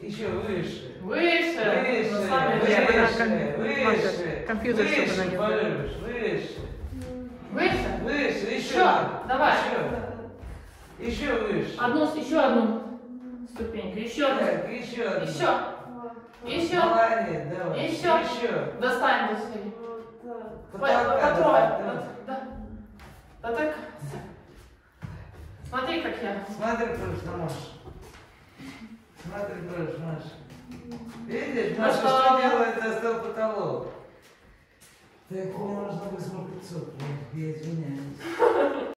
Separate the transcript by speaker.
Speaker 1: Еще выше.
Speaker 2: Выше.
Speaker 1: Выше,
Speaker 2: Ну,
Speaker 1: выше,
Speaker 2: выше.
Speaker 1: выше,
Speaker 3: компьютер,
Speaker 1: выше, Полюш, выше,
Speaker 2: Выше.
Speaker 1: выше, еще,
Speaker 2: Еще. Давай.
Speaker 1: еще, еще выше.
Speaker 2: Одну, еще одну ступеньку. Еще.
Speaker 1: Так, еще, одну.
Speaker 2: Еще. Еще.
Speaker 1: Молодец, давай.
Speaker 2: Еще.
Speaker 1: еще.
Speaker 2: Достань. По-
Speaker 1: Потолка,
Speaker 2: Потрой. Да. Да так. Смотри, как я.
Speaker 1: Смотри, Пруш, на Машу. Смотри, Пруш, Маша. Видишь,
Speaker 2: Ну
Speaker 1: Маша, что? делает, достал потолок. Так, мне нужно высморкать сопло, я извиняюсь.